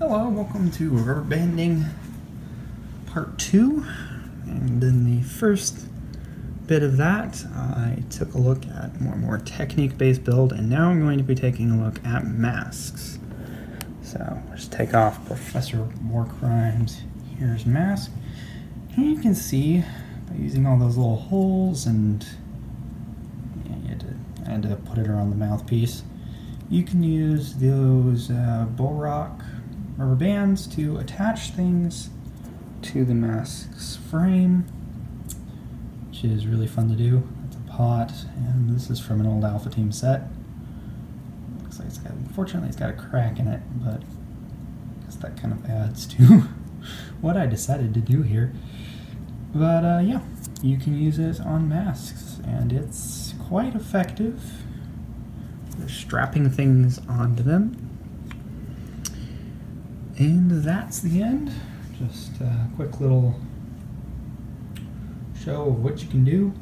Hello, welcome to rubber banding part two. And in the first bit of that, I took a look at more and more technique-based build, and now I'm going to be taking a look at masks. So let's take off Professor Warcrime's here's mask. And you can see by using all those little holes and yeah, you had to, I had to put it around the mouthpiece. You can use those uh, rubber bands to attach things to the mask's frame, which is really fun to do. It's a pot, and this is from an old Alpha Team set. Looks like it's got, unfortunately, it's got a crack in it, but I guess that kind of adds to what I decided to do here. But uh, yeah, you can use it on masks, and it's quite effective. for strapping things onto them. And that's the end. Just a quick little show of what you can do